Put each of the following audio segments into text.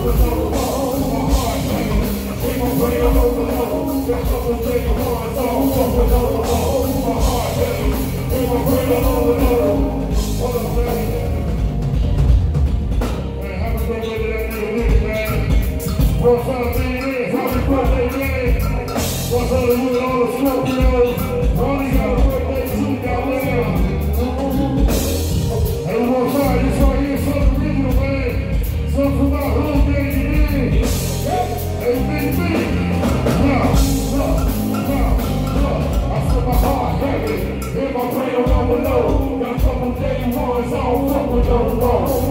What's up, baby? What's up, baby? What's up, baby? What's up, baby?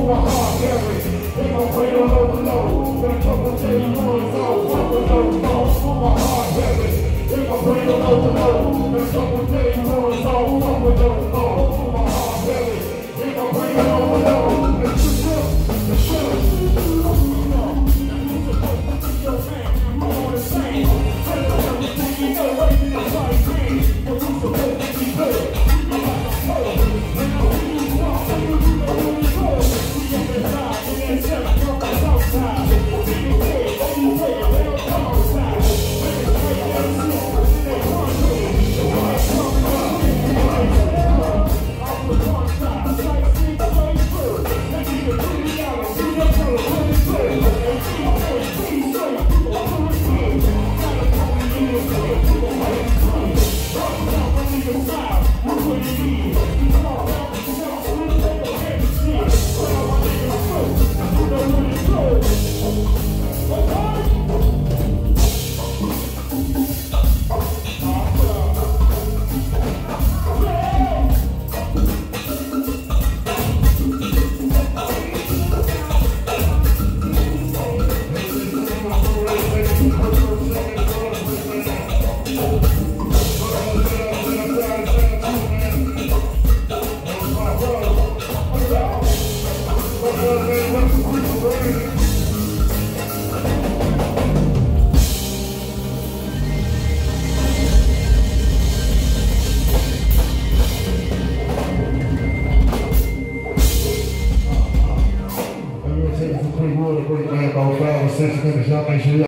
my heart buried. They gon' wait on overload. They fuckin' say you want so. Fuckin' no thoughts for my heart buried. They gon' wait on overload. They fuckin' say you want so. Fuckin' no thoughts for my heart buried. They gon' wait on overload.